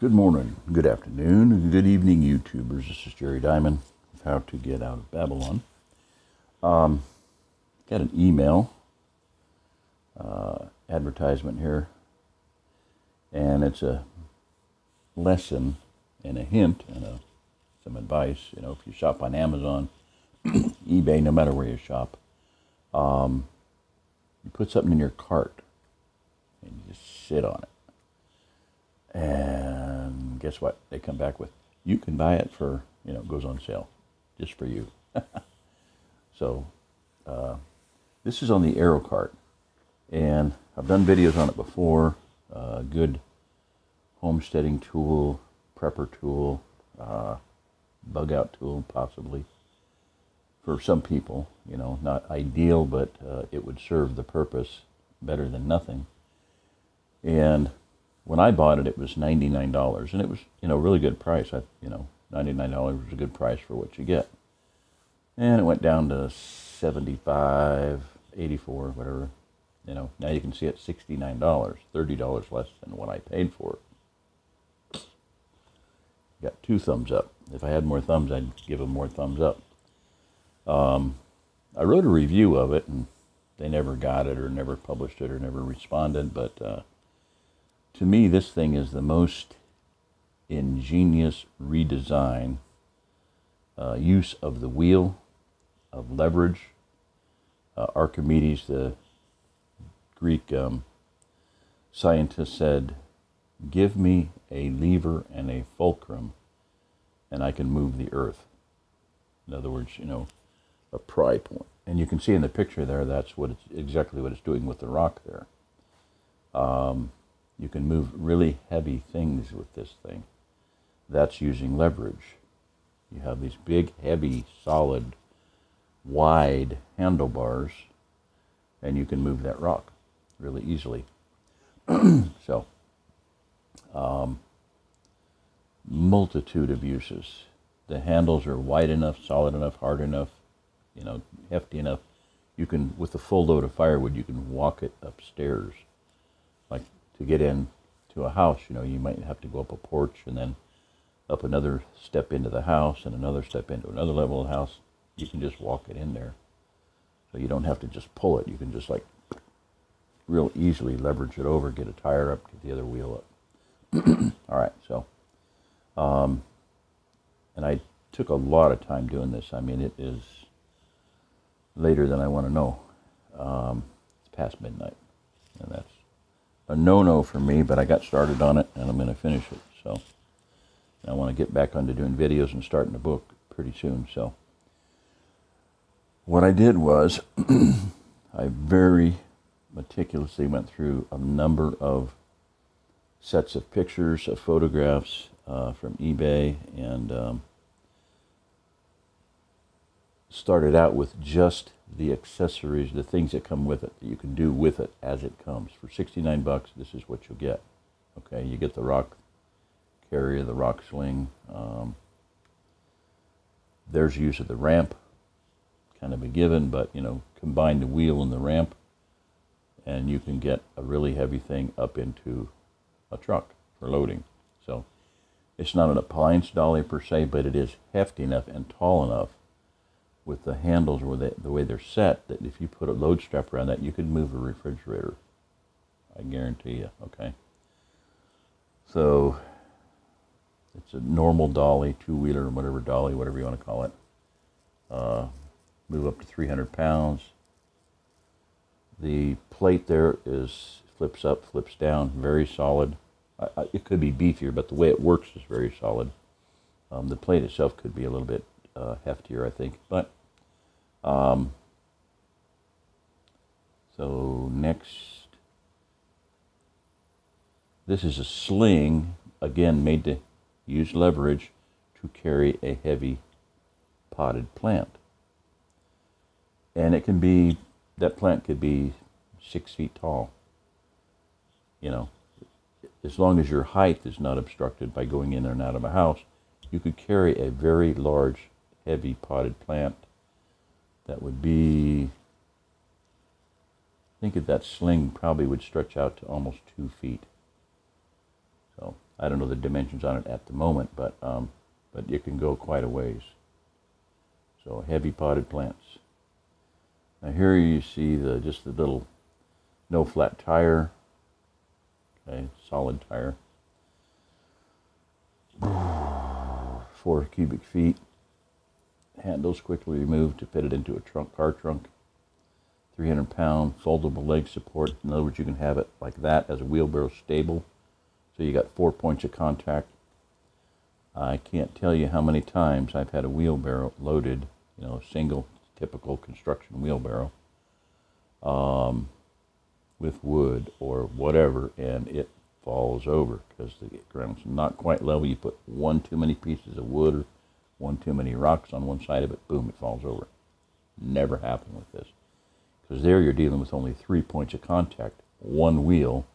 Good morning, good afternoon, good evening, YouTubers. This is Jerry Diamond of How to Get Out of Babylon. Um, got an email uh, advertisement here, and it's a lesson and a hint and a, some advice. You know, if you shop on Amazon, eBay, no matter where you shop, um, you put something in your cart and you just sit on it. And guess what? They come back with, you can buy it for, you know, it goes on sale just for you. so uh, this is on the AeroCart. And I've done videos on it before. Uh, good homesteading tool, prepper tool, uh, bug out tool possibly for some people. You know, not ideal, but uh, it would serve the purpose better than nothing. And when I bought it, it was ninety nine dollars, and it was you know really good price. I you know ninety nine dollars was a good price for what you get, and it went down to 75 84 whatever. You know now you can see it sixty nine dollars, thirty dollars less than what I paid for it. Got two thumbs up. If I had more thumbs, I'd give them more thumbs up. Um, I wrote a review of it, and they never got it, or never published it, or never responded, but. Uh, to me, this thing is the most ingenious redesign, uh, use of the wheel, of leverage. Uh, Archimedes, the Greek um, scientist, said, Give me a lever and a fulcrum, and I can move the earth. In other words, you know, a pry point. And you can see in the picture there, that's what it's exactly what it's doing with the rock there. Um, you can move really heavy things with this thing. That's using leverage. You have these big, heavy, solid, wide handlebars, and you can move that rock really easily. so, um, multitude of uses. The handles are wide enough, solid enough, hard enough, you know, hefty enough. You can, with a full load of firewood, you can walk it upstairs like to get in to a house, you know, you might have to go up a porch and then up another step into the house and another step into another level of the house. You can just walk it in there. So you don't have to just pull it. You can just like real easily leverage it over, get a tire up, get the other wheel up. All right, so, um, and I took a lot of time doing this. I mean, it is later than I want to know. Um, it's past midnight, and that's a no-no for me, but I got started on it and I'm going to finish it. So I want to get back onto doing videos and starting a book pretty soon. So what I did was I very meticulously went through a number of sets of pictures, of photographs uh, from eBay, and um, started out with just the accessories, the things that come with it, that you can do with it as it comes. For 69 bucks, this is what you'll get. Okay, you get the rock carrier, the rock sling. Um, there's use of the ramp, kind of a given, but you know, combine the wheel and the ramp, and you can get a really heavy thing up into a truck for loading. So it's not an appliance dolly per se, but it is hefty enough and tall enough with the handles or the, the way they're set that if you put a load strap around that, you could move a refrigerator. I guarantee you, okay? So it's a normal dolly, two-wheeler, or whatever dolly, whatever you want to call it. Uh, move up to 300 pounds. The plate there is flips up, flips down, very solid. I, I, it could be beefier, but the way it works is very solid. Um, the plate itself could be a little bit uh, heftier, I think, but um, so next, this is a sling, again made to use leverage to carry a heavy potted plant. And it can be, that plant could be six feet tall. You know, as long as your height is not obstructed by going in and out of a house, you could carry a very large, heavy potted plant that would be, I think that sling probably would stretch out to almost two feet. So I don't know the dimensions on it at the moment, but um, but it can go quite a ways. So heavy potted plants. Now here you see the just the little no flat tire. Okay, solid tire. Four cubic feet. Handles quickly removed to fit it into a trunk, car trunk. 300 pound foldable leg support. In other words, you can have it like that as a wheelbarrow stable. So you got four points of contact. I can't tell you how many times I've had a wheelbarrow loaded, you know, single typical construction wheelbarrow um, with wood or whatever, and it falls over because the ground's not quite level. You put one too many pieces of wood or one too many rocks on one side of it, boom, it falls over. Never happened with this. Because there you're dealing with only three points of contact, one wheel,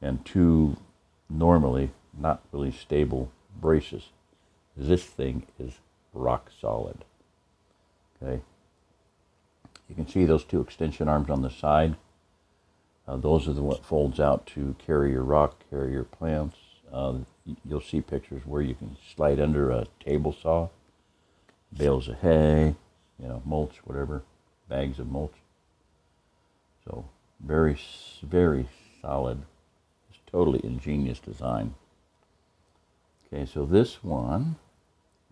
and two normally not really stable braces. This thing is rock solid. Okay. You can see those two extension arms on the side. Uh, those are the what folds out to carry your rock, carry your plants. Uh, you'll see pictures where you can slide under a table saw, bales of hay, you know, mulch, whatever, bags of mulch. So very, very solid. It's totally ingenious design. Okay, so this one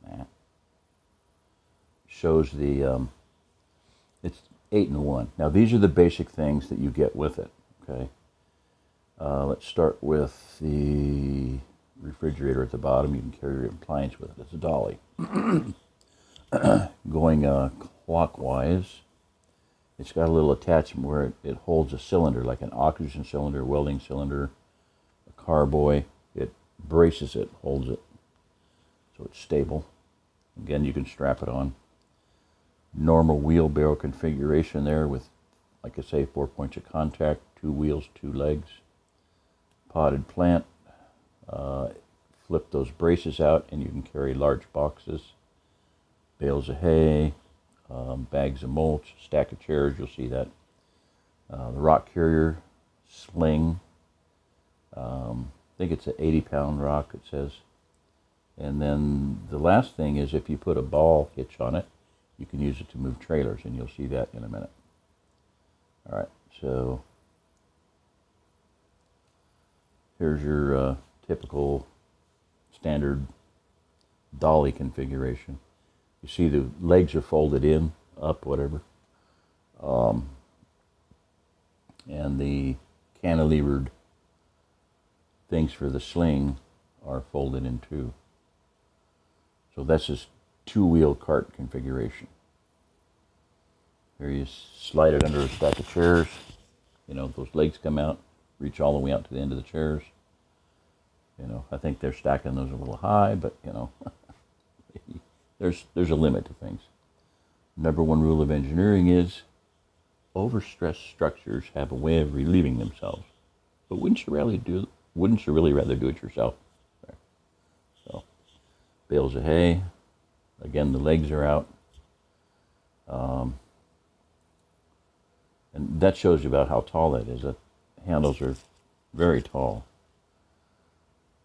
nah, shows the, um, it's eight and one. Now these are the basic things that you get with it. Okay. Uh, let's start with the refrigerator at the bottom. You can carry your appliance with it. It's a dolly. Going uh, clockwise, it's got a little attachment where it, it, holds a cylinder, like an oxygen cylinder, welding cylinder, a carboy. It braces it, holds it, so it's stable. Again, you can strap it on. Normal wheelbarrow configuration there with, like I say, four points of contact, two wheels, two legs. Potted plant. Uh, flip those braces out and you can carry large boxes. Bales of hay, um, bags of mulch, stack of chairs, you'll see that. Uh, the rock carrier, sling. Um, I think it's an 80 pound rock, it says. And then the last thing is if you put a ball hitch on it, you can use it to move trailers, and you'll see that in a minute. All right, so Here's your uh, typical standard dolly configuration. You see the legs are folded in, up, whatever. Um, and the cantilevered things for the sling are folded in too. So that's this two-wheel cart configuration. Here you slide it under a stack of chairs. You know, those legs come out reach all the way out to the end of the chairs. You know, I think they're stacking those a little high, but you know, there's there's a limit to things. Number one rule of engineering is overstressed structures have a way of relieving themselves. But wouldn't you really do wouldn't you really rather do it yourself? So bales of hay. Again, the legs are out. Um, and that shows you about how tall that is. The handles are very tall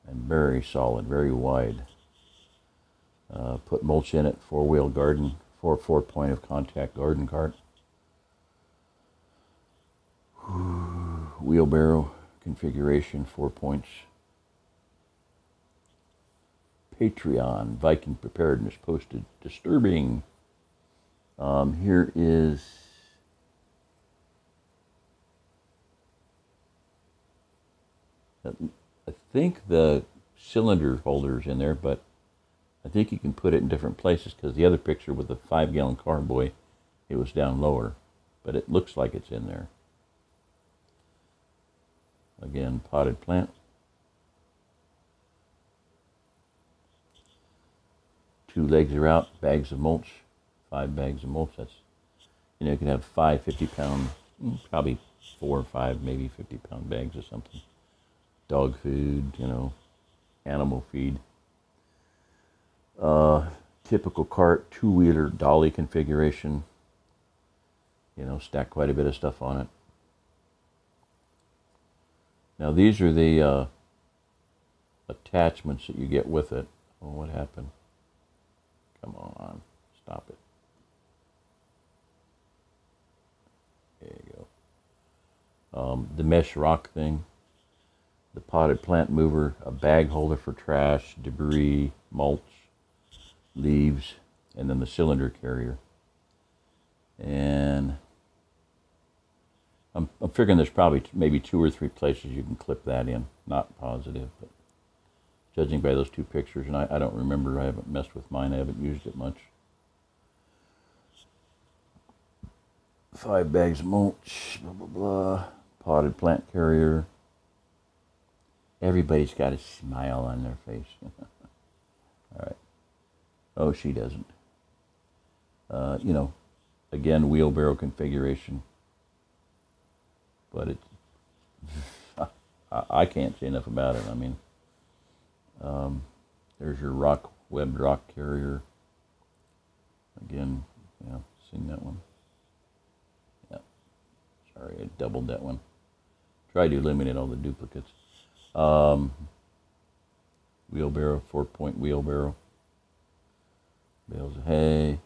and very solid, very wide. Uh, put mulch in it, four-wheel garden, four four point of contact garden cart. Wheelbarrow configuration, four points. Patreon, Viking preparedness posted. Disturbing. Um, here is think the cylinder holder is in there, but I think you can put it in different places because the other picture with the five gallon carboy, it was down lower, but it looks like it's in there. Again, potted plant. Two legs are out, bags of mulch, five bags of mulch. That's, you know, you can have five 50 pound, mm, probably four or five, maybe 50 pound bags or something dog food, you know, animal feed. Uh, typical cart, two wheeler dolly configuration. You know, stack quite a bit of stuff on it. Now these are the uh, attachments that you get with it. Oh, what happened? Come on, stop it. There you go. Um, the mesh rock thing, the potted plant mover, a bag holder for trash, debris, mulch, leaves, and then the cylinder carrier. And I'm, I'm figuring there's probably maybe two or three places you can clip that in. Not positive, but judging by those two pictures, and I, I don't remember, I haven't messed with mine, I haven't used it much. Five bags of mulch, blah, blah, blah. Potted plant carrier. Everybody's got a smile on their face. All right. Oh, she doesn't. Uh, you know, again, wheelbarrow configuration. But it, I can't say enough about it. I mean, um, there's your rock webbed rock carrier. Again, yeah, seen that one. Yeah, sorry, I doubled that one. Try to eliminate all the duplicates. Um, wheelbarrow, four point wheelbarrow. Bales of hay.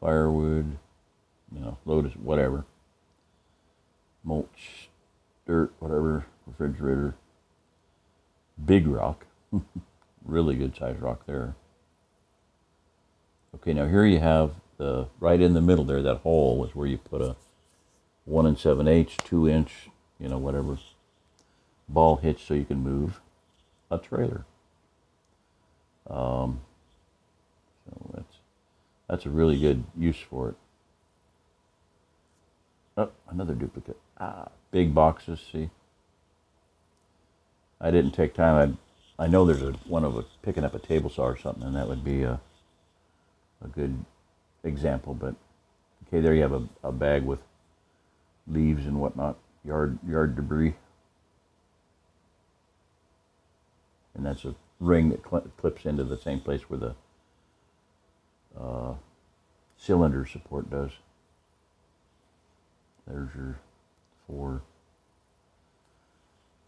Firewood, you know, lotus, whatever. Mulch, dirt, whatever, refrigerator. Big rock. really good size rock there. Okay, now here you have the right in the middle there, that hole is where you put a one and seven eighths, two inch, you know, whatever ball hitch so you can move a trailer. Um, so that's that's a really good use for it. Oh, another duplicate. Ah, big boxes. See, I didn't take time. I I know there's a one of a picking up a table saw or something, and that would be a a good example. But okay, there you have a, a bag with leaves and whatnot, yard yard debris, and that's a ring that cl- clips into the same place where the uh, cylinder support does. There's your four.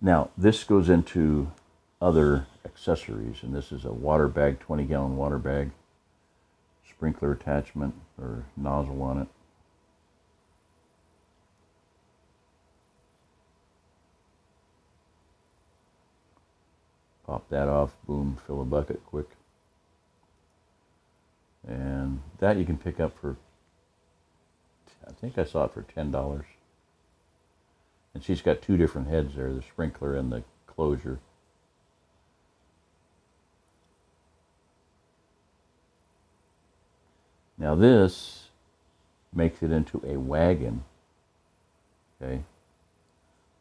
Now, this goes into other accessories, and this is a water bag, 20 gallon water bag, sprinkler attachment or nozzle on it. Pop that off, boom, fill a bucket quick. And that you can pick up for, I think I saw it for $10. And she's got two different heads there, the sprinkler and the closure. Now this makes it into a wagon, okay,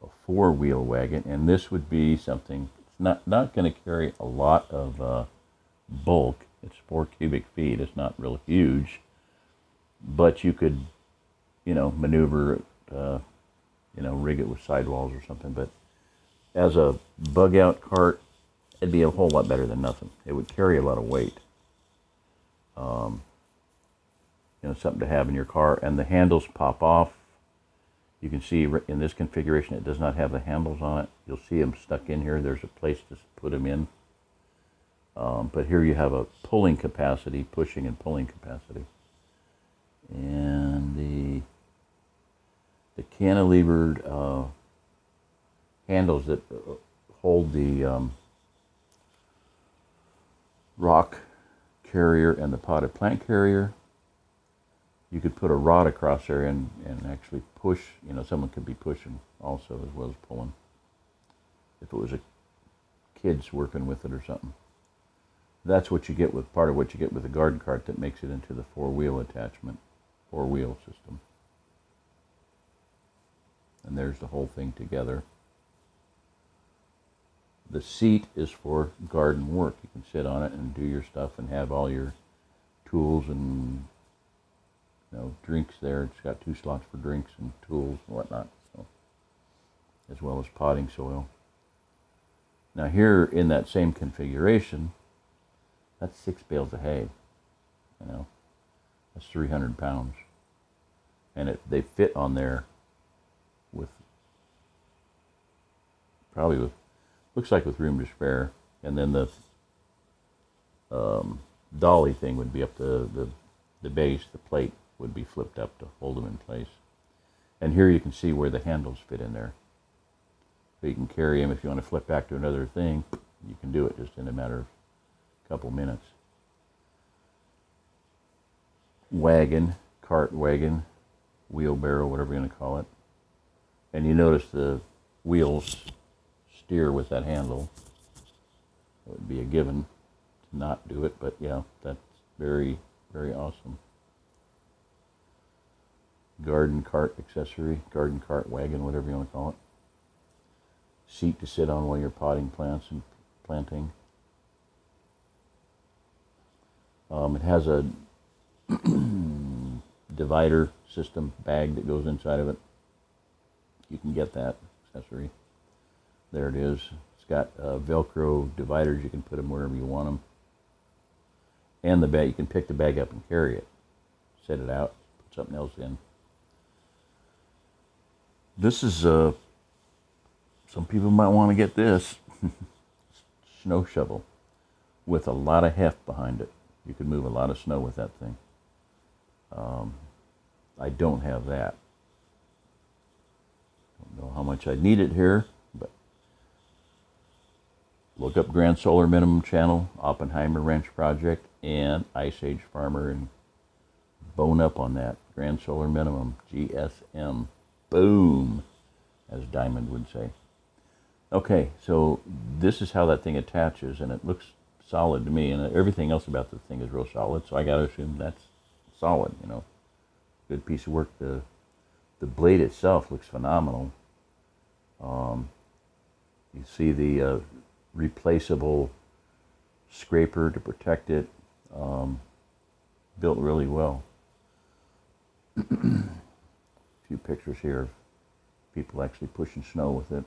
a four-wheel wagon, and this would be something, not, not going to carry a lot of uh, bulk. It's four cubic feet. It's not real huge, but you could, you know, maneuver it, uh, you know, rig it with sidewalls or something. But as a bug out cart, it'd be a whole lot better than nothing. It would carry a lot of weight. Um, you know, something to have in your car, and the handles pop off. You can see in this configuration, it does not have the handles on it. You'll see them stuck in here. There's a place to put them in. Um, but here you have a pulling capacity, pushing and pulling capacity. And the the cantilevered uh, handles that uh, hold the um, rock carrier and the potted plant carrier. You could put a rod across there and, and actually push, you know, someone could be pushing also as well as pulling. If it was a kids working with it or something that's what you get with part of what you get with a garden cart that makes it into the four wheel attachment, four wheel system. And there's the whole thing together. The seat is for garden work. You can sit on it and do your stuff and have all your tools and you know drinks there. It's got two slots for drinks and tools and whatnot, so, as well as potting soil. Now here in that same configuration, that's six bales of hay. You know, that's 300 pounds. And it, they fit on there with probably with looks like with room to spare, and then the um, dolly thing would be up to the the base. The plate would be flipped up to hold them in place. And here you can see where the handles fit in there. So you can carry them if you want to flip back to another thing. You can do it just in a matter of a couple minutes. Wagon, cart wagon, wheelbarrow, whatever you're going to call it. And you notice the wheels steer with that handle. It would be a given to not do it, but yeah, that's very, very awesome. Garden cart accessory, garden cart wagon, whatever you want to call it. Seat to sit on while you're potting plants and planting. Um, it has a divider system bag that goes inside of it. You can get that accessory. There it is. It's got uh, Velcro dividers. You can put them wherever you want them. And the bag, you can pick the bag up and carry it. Set it out, put something else in. This is, uh, some people might want to get this. snow shovel with a lot of heft behind it. You can move a lot of snow with that thing. Um, I don't have that. Don't know how much I need it here, but look up Grand Solar Minimum Channel, Oppenheimer Ranch Project, and Ice Age Farmer, and bone up on that. Grand Solar Minimum, GSM. Boom, as Diamond would say. Okay, so this is how that thing attaches, and it looks solid to me, and everything else about the thing is real solid, so I got to assume that's solid, you know. Good piece of work. The, the blade itself looks phenomenal. Um, you see the uh, replaceable scraper to protect it. Um, built really well. A few pictures here of people actually pushing snow with it.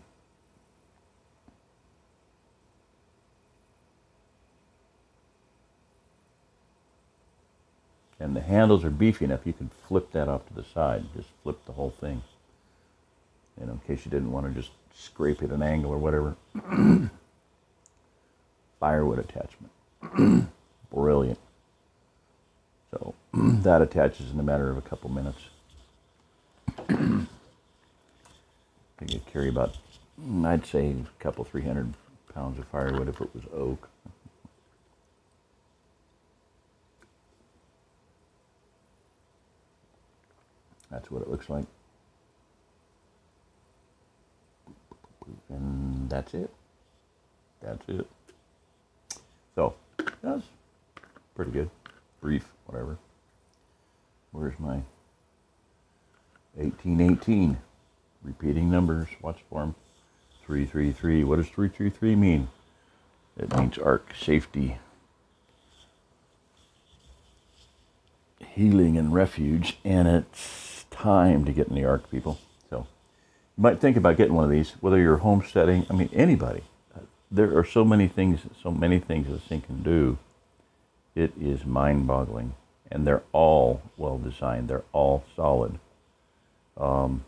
and the handles are beefy enough you can flip that off to the side just flip the whole thing. You know in case you didn't want to just scrape at an angle or whatever. Firewood attachment. Brilliant. So that attaches in a matter of a couple minutes I could carry about I'd say a couple 300 pounds of firewood if it was oak That's what it looks like. And that's it. That's it. So, that's pretty good. Brief, whatever. Where's my 1818? Repeating numbers. Watch for them. 333. What does 333 mean? It means ark safety. Healing and refuge, and it's time to get in the ark, people. So you might think about getting one of these, whether you're homesteading. I mean, anybody. There are so many things, so many things this thing can do. It is mind-boggling, and they're all well designed. They're all solid. Um,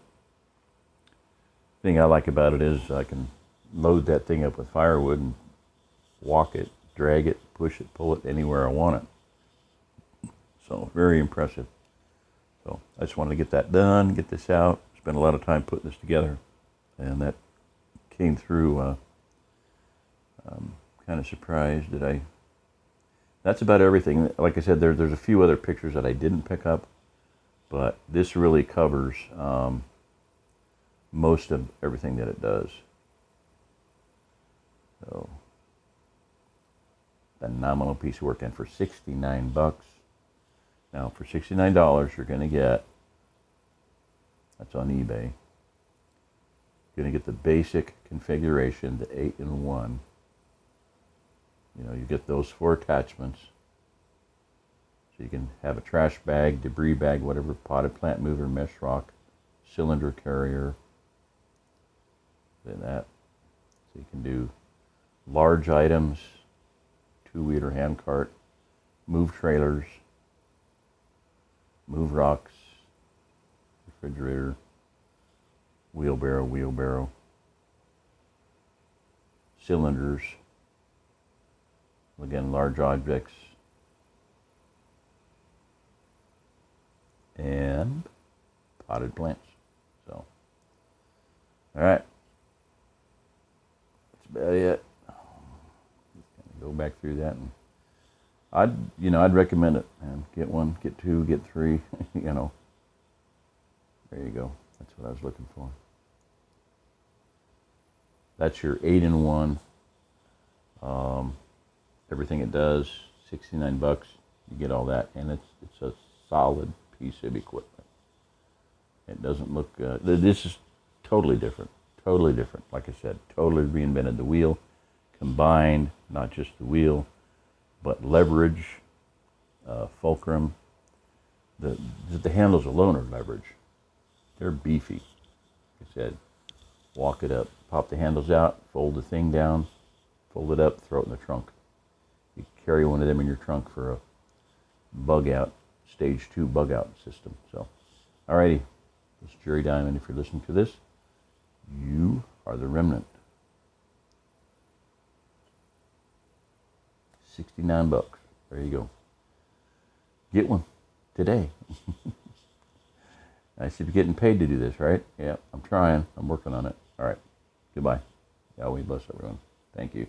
thing I like about it is I can load that thing up with firewood and walk it, drag it, push it, pull it anywhere I want it. So very impressive. So I just wanted to get that done, get this out. Spent a lot of time putting this together, and that came through. Uh, I'm kind of surprised that I. That's about everything. Like I said, there, there's a few other pictures that I didn't pick up, but this really covers um, most of everything that it does. So, phenomenal piece of work, and for 69 bucks, now, for $69, you're going to get, that's on eBay, you're going to get the basic configuration, the 8 in 1. You know, you get those four attachments. So you can have a trash bag, debris bag, whatever, potted plant mover, mesh rock, cylinder carrier, then that. So you can do large items, two-wheeler hand cart, move trailers, move rocks, refrigerator, wheelbarrow, wheelbarrow. cylinders. Again, large objects. And potted plants. So, all right. That's about it. Just Go back through that and I'd you know I'd recommend it and get one, get two, get three. you know, there you go. That's what I was looking for. That's your eight in one. Um, everything it does, sixty nine bucks. You get all that, and it's it's a solid piece of equipment. It doesn't look. Uh, this is totally different. Totally different. Like I said, totally reinvented the wheel, combined not just the wheel but leverage, uh, fulcrum, the, the handles alone are leverage. They're beefy. Like I said, walk it up, pop the handles out, fold the thing down, fold it up, throw it in the trunk. You carry one of them in your trunk for a bug out, stage two bug out system. So, alrighty, this is Jerry Diamond. If you're listening to this, you are the remnant. 69 bucks. There you go. Get one today. I should be getting paid to do this, right? Yeah, I'm trying. I'm working on it. All right. Goodbye. Yahweh bless everyone. Thank you.